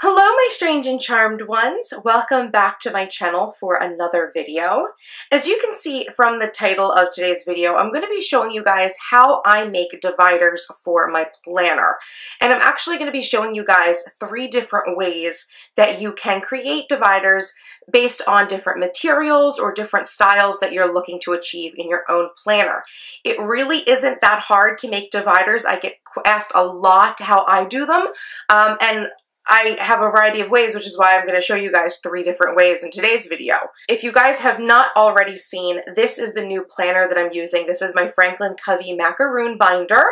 Hello my strange and charmed ones! Welcome back to my channel for another video. As you can see from the title of today's video, I'm going to be showing you guys how I make dividers for my planner. And I'm actually going to be showing you guys three different ways that you can create dividers based on different materials or different styles that you're looking to achieve in your own planner. It really isn't that hard to make dividers. I get asked a lot how I do them um, and I have a variety of ways, which is why I'm going to show you guys three different ways in today's video. If you guys have not already seen, this is the new planner that I'm using. This is my Franklin Covey Macaroon binder.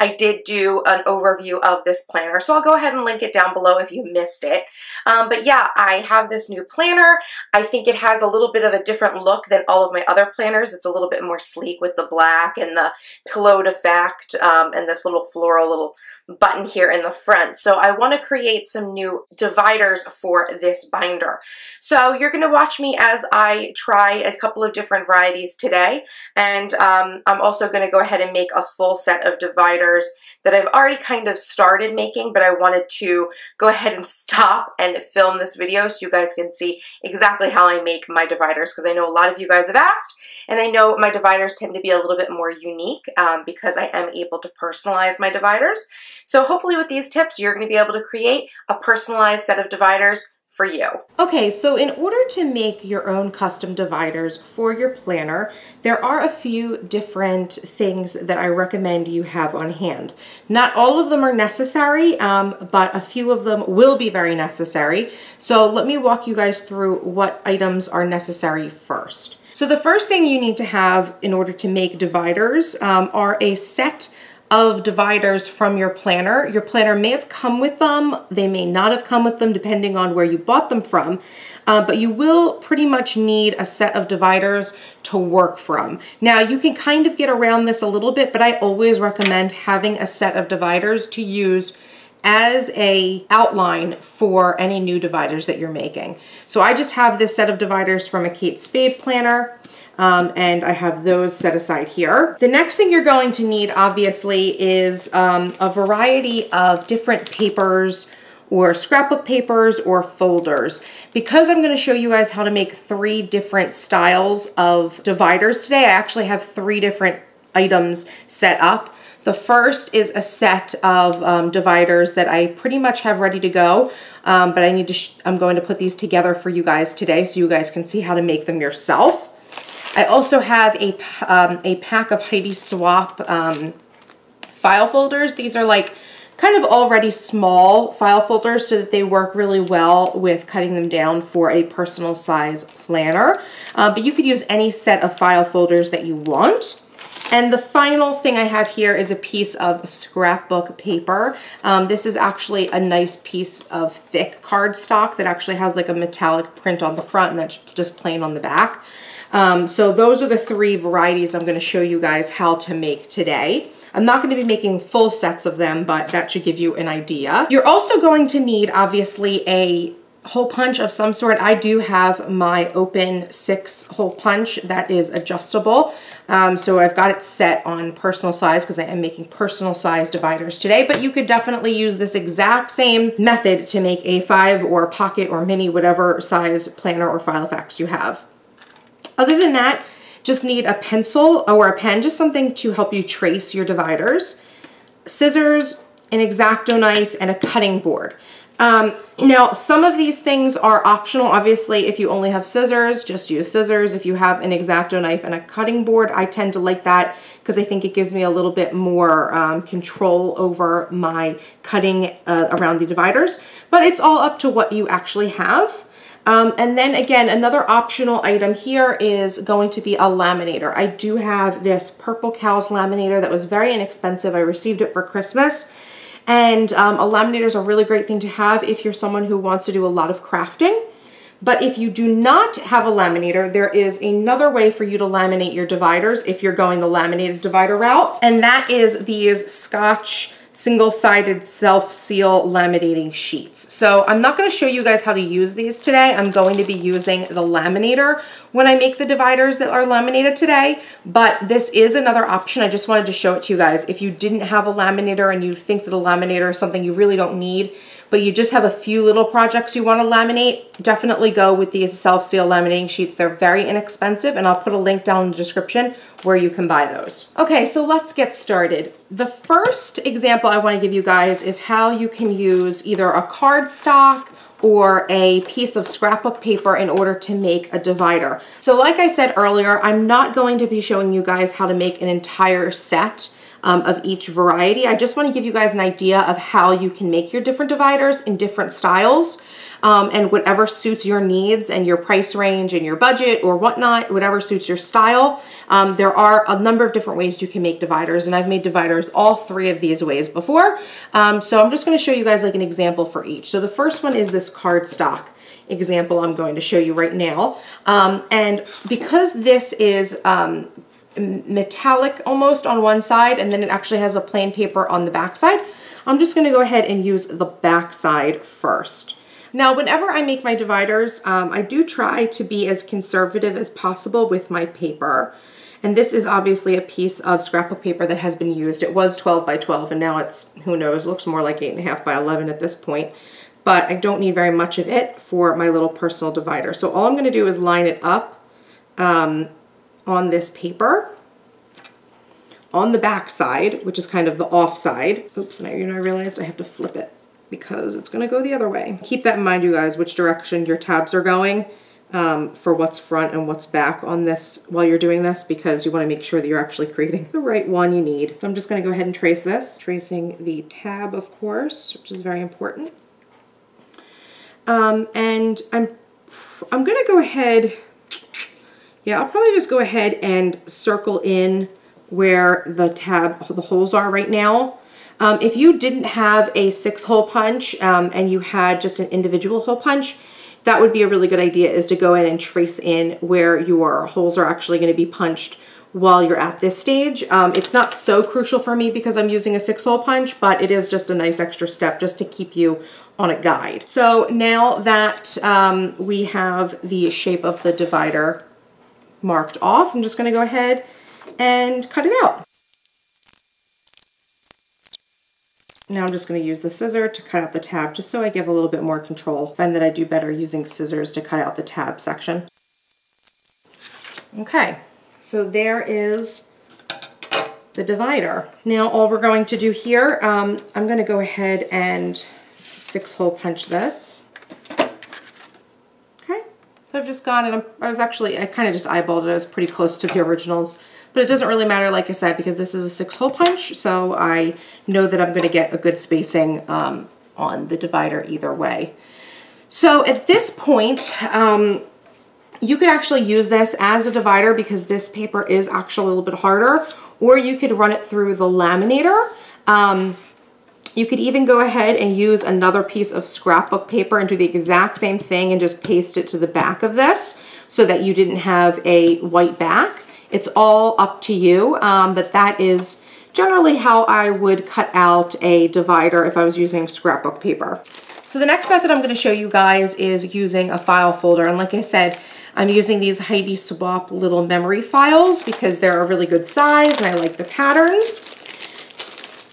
I did do an overview of this planner, so I'll go ahead and link it down below if you missed it. Um, but yeah, I have this new planner. I think it has a little bit of a different look than all of my other planners. It's a little bit more sleek with the black and the pillowed effect um, and this little floral little button here in the front. So I want to create some new dividers for this binder. So you're going to watch me as I try a couple of different varieties today. And um, I'm also going to go ahead and make a full set of dividers that I've already kind of started making, but I wanted to go ahead and stop and film this video so you guys can see exactly how I make my dividers because I know a lot of you guys have asked and I know my dividers tend to be a little bit more unique um, because I am able to personalize my dividers. So hopefully with these tips, you're gonna be able to create a personalized set of dividers for you. Okay, so in order to make your own custom dividers for your planner, there are a few different things that I recommend you have on hand. Not all of them are necessary, um, but a few of them will be very necessary. So let me walk you guys through what items are necessary first. So the first thing you need to have in order to make dividers um, are a set of dividers from your planner. Your planner may have come with them, they may not have come with them depending on where you bought them from, uh, but you will pretty much need a set of dividers to work from. Now you can kind of get around this a little bit, but I always recommend having a set of dividers to use as a outline for any new dividers that you're making. So I just have this set of dividers from a Kate Spade planner. Um, and I have those set aside here. The next thing you're going to need, obviously, is um, a variety of different papers or scrapbook papers or folders. Because I'm gonna show you guys how to make three different styles of dividers today, I actually have three different items set up. The first is a set of um, dividers that I pretty much have ready to go, um, but I need to, I'm going to put these together for you guys today so you guys can see how to make them yourself. I also have a, um, a pack of Heidi Swapp um, file folders. These are like kind of already small file folders so that they work really well with cutting them down for a personal size planner. Uh, but you could use any set of file folders that you want. And the final thing I have here is a piece of scrapbook paper. Um, this is actually a nice piece of thick cardstock that actually has like a metallic print on the front and that's just plain on the back. Um, so those are the three varieties I'm going to show you guys how to make today. I'm not going to be making full sets of them, but that should give you an idea. You're also going to need, obviously, a hole punch of some sort. I do have my open six hole punch that is adjustable. Um, so I've got it set on personal size because I am making personal size dividers today, but you could definitely use this exact same method to make a five or pocket or mini, whatever size planner or Filofax you have. Other than that, just need a pencil or a pen, just something to help you trace your dividers, scissors, an X-Acto knife, and a cutting board. Um, now, some of these things are optional. Obviously, if you only have scissors, just use scissors. If you have an X-Acto knife and a cutting board, I tend to like that because I think it gives me a little bit more um, control over my cutting uh, around the dividers. But it's all up to what you actually have. Um, and then again, another optional item here is going to be a laminator. I do have this Purple Cows laminator that was very inexpensive. I received it for Christmas. And um, a laminator is a really great thing to have if you're someone who wants to do a lot of crafting. But if you do not have a laminator, there is another way for you to laminate your dividers if you're going the laminated divider route. And that is these Scotch single-sided self-seal laminating sheets. So I'm not going to show you guys how to use these today. I'm going to be using the laminator when I make the dividers that are laminated today, but this is another option. I just wanted to show it to you guys. If you didn't have a laminator and you think that a laminator is something you really don't need but you just have a few little projects you want to laminate, definitely go with these self-seal laminating sheets. They're very inexpensive and I'll put a link down in the description where you can buy those. Okay, so let's get started. The first example I want to give you guys is how you can use either a cardstock or a piece of scrapbook paper in order to make a divider. So like I said earlier, I'm not going to be showing you guys how to make an entire set um, of each variety. I just want to give you guys an idea of how you can make your different dividers in different styles um, and whatever suits your needs and your price range and your budget or whatnot, whatever suits your style. Um, there are a number of different ways you can make dividers and I've made dividers all three of these ways before. Um, so I'm just going to show you guys like an example for each. So the first one is this cardstock example I'm going to show you right now. Um, and because this is um, metallic almost on one side and then it actually has a plain paper on the back side, I'm just gonna go ahead and use the back side first. Now, whenever I make my dividers, um, I do try to be as conservative as possible with my paper. And this is obviously a piece of scrapbook paper that has been used. It was 12 by 12 and now it's, who knows, looks more like 8.5 by 11 at this point. But I don't need very much of it for my little personal divider. So all I'm gonna do is line it up um, on this paper on the back side, which is kind of the off side. Oops, now you know I realized I have to flip it because it's gonna go the other way. Keep that in mind, you guys, which direction your tabs are going um, for what's front and what's back on this while you're doing this because you wanna make sure that you're actually creating the right one you need. So I'm just gonna go ahead and trace this, tracing the tab, of course, which is very important. Um, and I'm, I'm gonna go ahead, yeah, I'll probably just go ahead and circle in where the tab, the holes are right now. Um, if you didn't have a six hole punch um, and you had just an individual hole punch, that would be a really good idea is to go in and trace in where your holes are actually going to be punched while you're at this stage. Um, it's not so crucial for me because I'm using a six hole punch, but it is just a nice extra step just to keep you on a guide. So now that um, we have the shape of the divider marked off, I'm just gonna go ahead and cut it out. Now I'm just going to use the scissor to cut out the tab just so I give a little bit more control. I find that I do better using scissors to cut out the tab section. Okay, so there is the divider. Now all we're going to do here, um, I'm going to go ahead and six hole punch this. I've just gone and I'm, I was actually, I kind of just eyeballed it. I was pretty close to the originals. But it doesn't really matter, like I said, because this is a six hole punch, so I know that I'm gonna get a good spacing um, on the divider either way. So at this point, um, you could actually use this as a divider because this paper is actually a little bit harder, or you could run it through the laminator. Um, you could even go ahead and use another piece of scrapbook paper and do the exact same thing and just paste it to the back of this so that you didn't have a white back. It's all up to you, um, but that is generally how I would cut out a divider if I was using scrapbook paper. So the next method I'm going to show you guys is using a file folder. And like I said, I'm using these Heidi Swapp little memory files because they're a really good size and I like the patterns.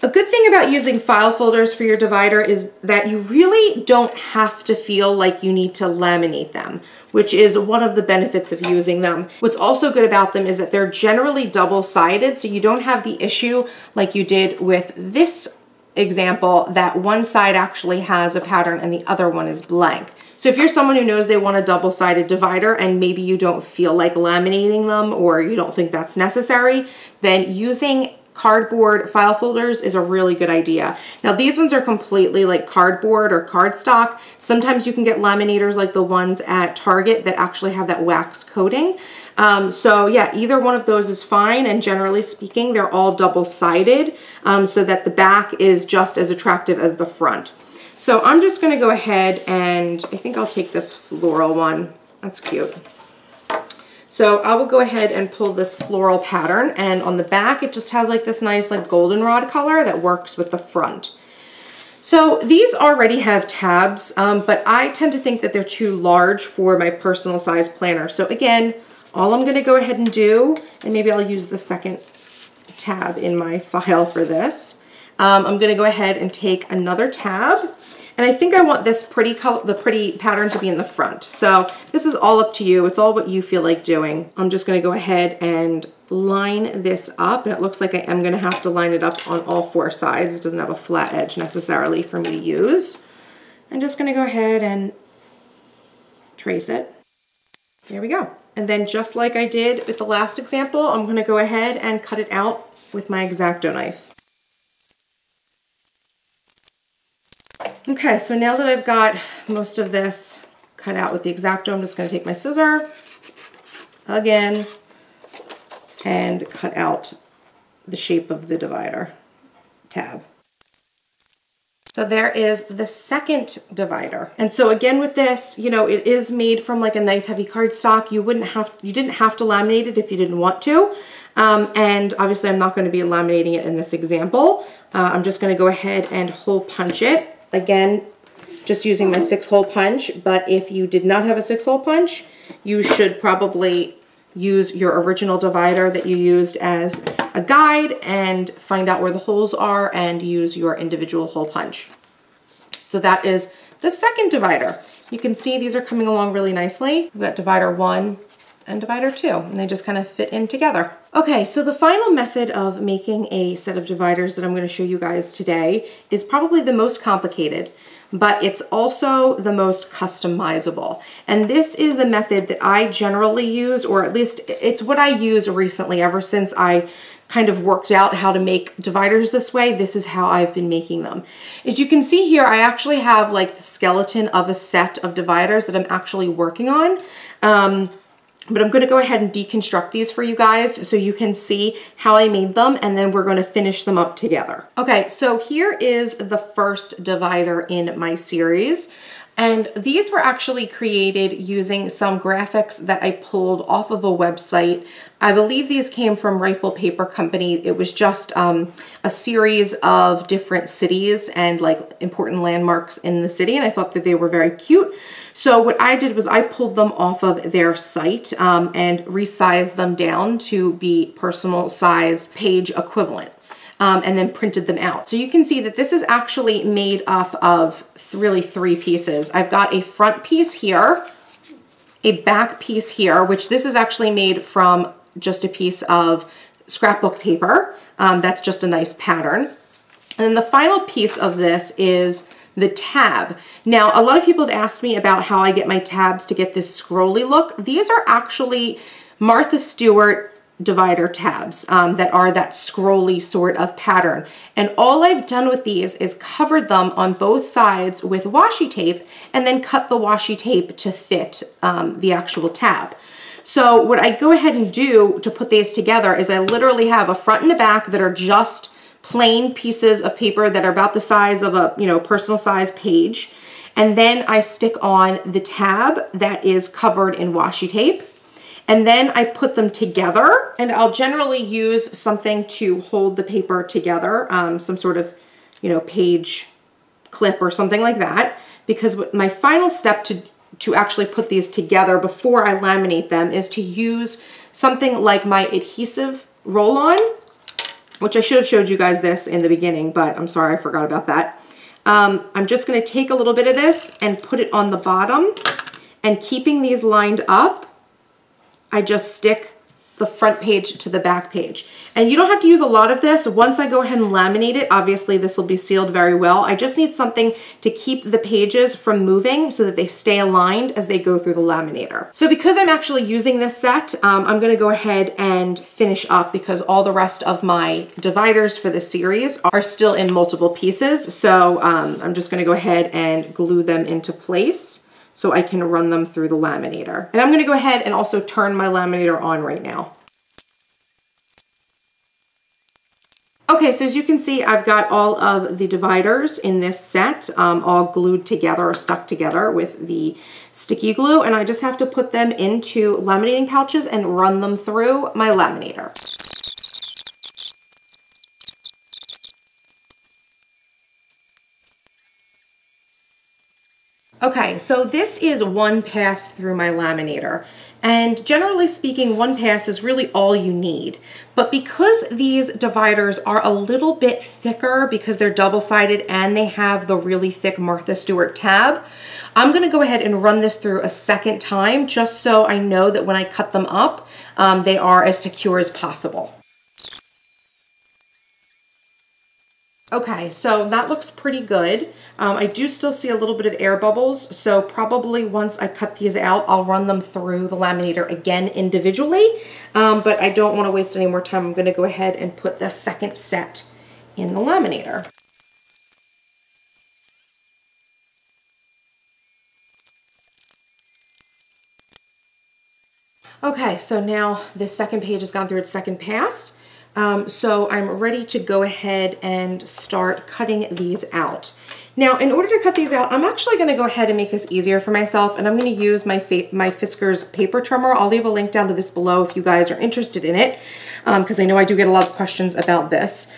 A good thing about using file folders for your divider is that you really don't have to feel like you need to laminate them, which is one of the benefits of using them. What's also good about them is that they're generally double-sided, so you don't have the issue like you did with this example that one side actually has a pattern and the other one is blank. So if you're someone who knows they want a double-sided divider and maybe you don't feel like laminating them or you don't think that's necessary, then using cardboard file folders is a really good idea. Now these ones are completely like cardboard or cardstock. Sometimes you can get laminators like the ones at Target that actually have that wax coating. Um, so yeah, either one of those is fine and generally speaking they're all double-sided um, so that the back is just as attractive as the front. So I'm just going to go ahead and I think I'll take this floral one. That's cute. So I will go ahead and pull this floral pattern and on the back it just has like this nice like goldenrod color that works with the front. So these already have tabs, um, but I tend to think that they're too large for my personal size planner. So again, all I'm gonna go ahead and do, and maybe I'll use the second tab in my file for this, um, I'm gonna go ahead and take another tab And I think I want this pretty color, the pretty pattern to be in the front. So this is all up to you. It's all what you feel like doing. I'm just gonna go ahead and line this up. And it looks like I am gonna have to line it up on all four sides. It doesn't have a flat edge necessarily for me to use. I'm just gonna go ahead and trace it. There we go. And then just like I did with the last example, I'm gonna go ahead and cut it out with my X-Acto knife. Okay, so now that I've got most of this cut out with the X-Acto, I'm just gonna take my scissor again and cut out the shape of the divider tab. So there is the second divider. And so again with this, you know, it is made from like a nice heavy cardstock. You wouldn't have, you didn't have to laminate it if you didn't want to. Um, and obviously I'm not gonna be laminating it in this example. Uh, I'm just gonna go ahead and hole punch it. Again, just using my six hole punch, but if you did not have a six hole punch, you should probably use your original divider that you used as a guide and find out where the holes are and use your individual hole punch. So that is the second divider. You can see these are coming along really nicely. We've got divider one and divider two, and they just kind of fit in together. Okay, so the final method of making a set of dividers that I'm gonna show you guys today is probably the most complicated but it's also the most customizable. And this is the method that I generally use, or at least it's what I use recently ever since I kind of worked out how to make dividers this way. This is how I've been making them. As you can see here, I actually have like the skeleton of a set of dividers that I'm actually working on. Um, but I'm gonna go ahead and deconstruct these for you guys so you can see how I made them and then we're gonna finish them up together. Okay, so here is the first divider in my series. And these were actually created using some graphics that I pulled off of a website. I believe these came from Rifle Paper Company. It was just um, a series of different cities and like important landmarks in the city. And I thought that they were very cute. So what I did was I pulled them off of their site um, and resized them down to be personal size page equivalent um, and then printed them out. So you can see that this is actually made up of really three pieces. I've got a front piece here, a back piece here, which this is actually made from just a piece of scrapbook paper. Um, that's just a nice pattern. And then the final piece of this is the tab. Now, a lot of people have asked me about how I get my tabs to get this scrolly look. These are actually Martha Stewart divider tabs um, that are that scrolly sort of pattern. And all I've done with these is covered them on both sides with washi tape and then cut the washi tape to fit um, the actual tab. So what I go ahead and do to put these together is I literally have a front and a back that are just plain pieces of paper that are about the size of a, you know, personal size page. And then I stick on the tab that is covered in washi tape. And then I put them together and I'll generally use something to hold the paper together, um, some sort of, you know, page clip or something like that. Because my final step to, to actually put these together before I laminate them is to use something like my adhesive roll-on, which I should have showed you guys this in the beginning, but I'm sorry, I forgot about that. Um, I'm just gonna take a little bit of this and put it on the bottom and keeping these lined up, I just stick the front page to the back page. And you don't have to use a lot of this. Once I go ahead and laminate it, obviously this will be sealed very well. I just need something to keep the pages from moving so that they stay aligned as they go through the laminator. So because I'm actually using this set, um, I'm gonna go ahead and finish up because all the rest of my dividers for the series are still in multiple pieces. So um, I'm just gonna go ahead and glue them into place so I can run them through the laminator. And I'm gonna go ahead and also turn my laminator on right now. Okay, so as you can see, I've got all of the dividers in this set um, all glued together or stuck together with the sticky glue, and I just have to put them into laminating pouches and run them through my laminator. Okay, so this is one pass through my laminator. And generally speaking, one pass is really all you need. But because these dividers are a little bit thicker because they're double-sided and they have the really thick Martha Stewart tab, I'm gonna go ahead and run this through a second time just so I know that when I cut them up, um, they are as secure as possible. Okay, so that looks pretty good. Um, I do still see a little bit of air bubbles, so probably once I cut these out, I'll run them through the laminator again individually, um, but I don't want to waste any more time. I'm going to go ahead and put the second set in the laminator. Okay, so now this second page has gone through its second pass. Um, so I'm ready to go ahead and start cutting these out. Now, in order to cut these out, I'm actually gonna go ahead and make this easier for myself, and I'm gonna use my, my Fiskars paper trimmer. I'll leave a link down to this below if you guys are interested in it, because um, I know I do get a lot of questions about this.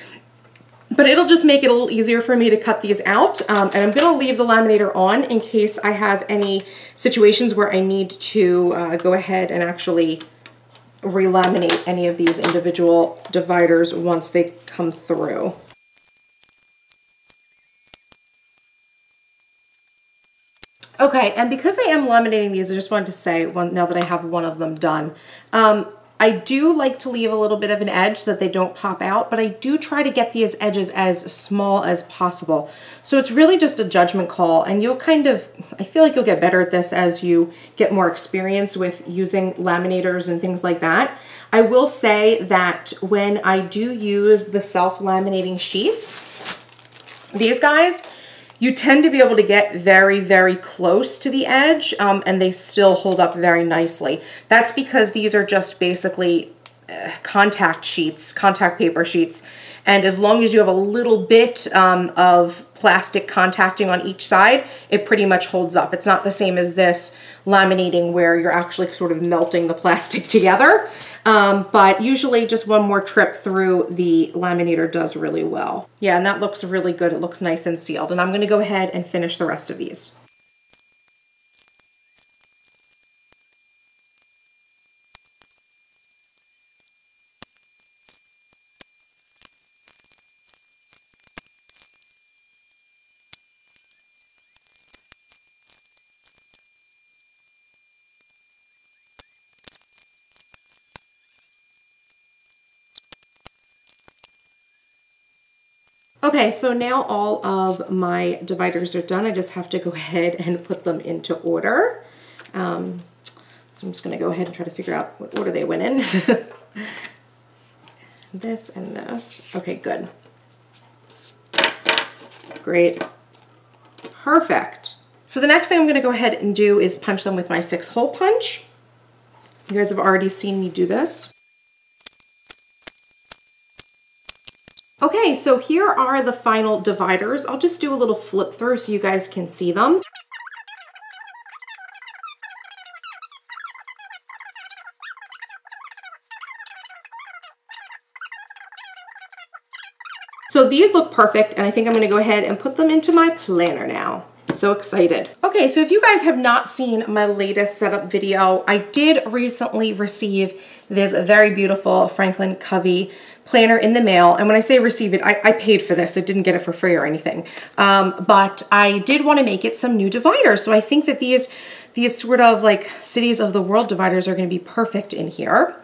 But it'll just make it a little easier for me to cut these out. Um, and I'm gonna leave the laminator on in case I have any situations where I need to uh, go ahead and actually relaminate any of these individual dividers once they come through. Okay, and because I am laminating these, I just wanted to say, now that I have one of them done, um, I do like to leave a little bit of an edge so that they don't pop out, but I do try to get these edges as small as possible. So it's really just a judgment call and you'll kind of, I feel like you'll get better at this as you get more experience with using laminators and things like that. I will say that when I do use the self-laminating sheets, these guys, you tend to be able to get very, very close to the edge um, and they still hold up very nicely. That's because these are just basically uh, contact sheets, contact paper sheets. And as long as you have a little bit um, of plastic contacting on each side, it pretty much holds up. It's not the same as this laminating where you're actually sort of melting the plastic together. Um, but usually just one more trip through the laminator does really well. Yeah, and that looks really good. It looks nice and sealed. And I'm gonna go ahead and finish the rest of these. Okay, so now all of my dividers are done. I just have to go ahead and put them into order. Um, so I'm just gonna go ahead and try to figure out what order they went in. this and this. Okay, good. Great. Perfect. So the next thing I'm gonna go ahead and do is punch them with my six hole punch. You guys have already seen me do this. Okay, so here are the final dividers. I'll just do a little flip through so you guys can see them. So these look perfect and I think I'm gonna go ahead and put them into my planner now so excited. Okay, so if you guys have not seen my latest setup video, I did recently receive this very beautiful Franklin Covey planner in the mail. And when I say receive it, I, I paid for this. I didn't get it for free or anything. Um, but I did want to make it some new dividers. So I think that these, these sort of like cities of the world dividers are going to be perfect in here.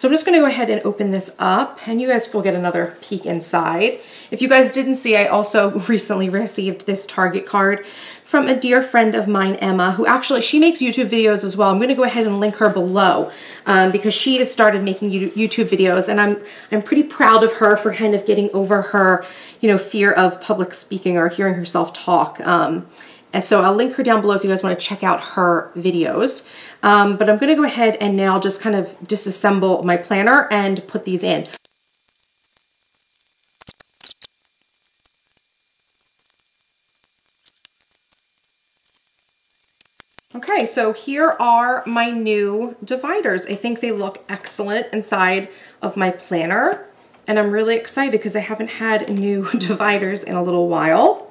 So I'm just gonna go ahead and open this up and you guys will get another peek inside. If you guys didn't see, I also recently received this Target card from a dear friend of mine, Emma, who actually, she makes YouTube videos as well. I'm gonna go ahead and link her below um, because she has started making YouTube videos and I'm, I'm pretty proud of her for kind of getting over her, you know, fear of public speaking or hearing herself talk. Um, and so I'll link her down below if you guys want to check out her videos. Um, but I'm going to go ahead and now just kind of disassemble my planner and put these in. Okay, so here are my new dividers. I think they look excellent inside of my planner. And I'm really excited because I haven't had new dividers in a little while.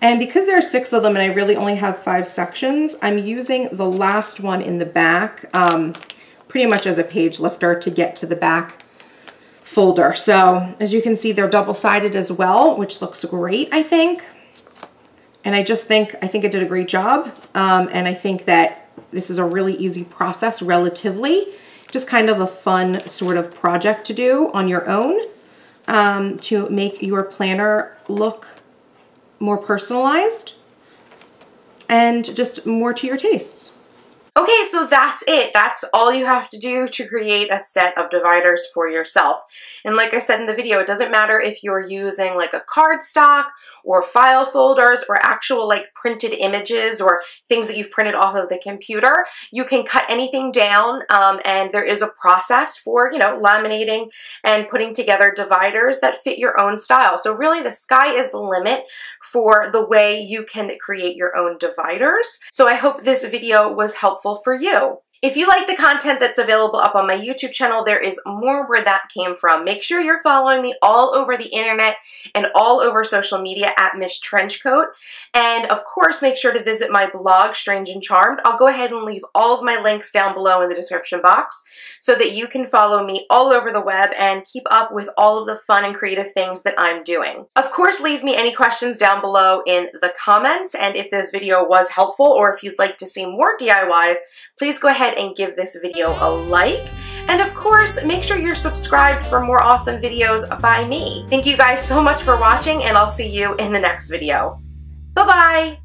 And because there are six of them and I really only have five sections, I'm using the last one in the back um, pretty much as a page lifter to get to the back folder. So as you can see, they're double-sided as well, which looks great, I think. And I just think, I think it did a great job. Um, and I think that this is a really easy process relatively. Just kind of a fun sort of project to do on your own um, to make your planner look more personalized and just more to your tastes. Okay, so that's it. That's all you have to do to create a set of dividers for yourself. And like I said in the video, it doesn't matter if you're using like a cardstock or file folders or actual like printed images or things that you've printed off of the computer. You can cut anything down um, and there is a process for, you know, laminating and putting together dividers that fit your own style. So really the sky is the limit for the way you can create your own dividers. So I hope this video was helpful for you. If you like the content that's available up on my YouTube channel, there is more where that came from. Make sure you're following me all over the internet and all over social media at Miss Trenchcoat. And of course, make sure to visit my blog, Strange and Charmed. I'll go ahead and leave all of my links down below in the description box so that you can follow me all over the web and keep up with all of the fun and creative things that I'm doing. Of course, leave me any questions down below in the comments. And if this video was helpful or if you'd like to see more DIYs, please go ahead ahead and give this video a like. And of course, make sure you're subscribed for more awesome videos by me. Thank you guys so much for watching and I'll see you in the next video. Bye-bye!